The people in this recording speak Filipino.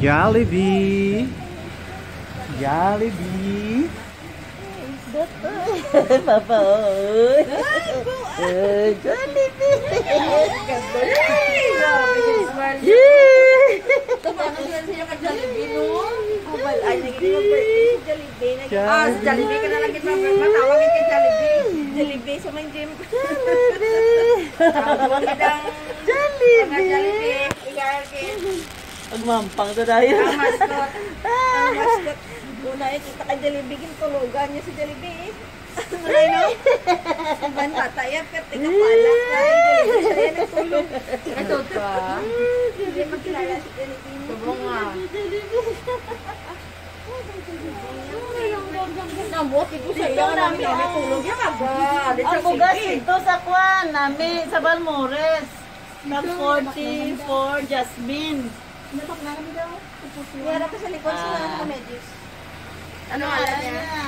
Jalebi. Jalebi. Papa Pagmampang to tayo. Ang mascot. Ang mascot. Una eh, kita kay Jollibee, kintulugan niya si Jollibee. Wala no? Iban bata yan, pero tika pala. Kaya yan nagtulog. Ito pa. Hindi magkilala si Jollibee. Subong nga. Nabuti ko sa iyo. Namin namin tulog yan agad. Ang bugas ito sa kwan, nami, sa Balmores. Na 44 Jasmine. Meron pa sa likod sa Ah. mga medics. Ano alam niya?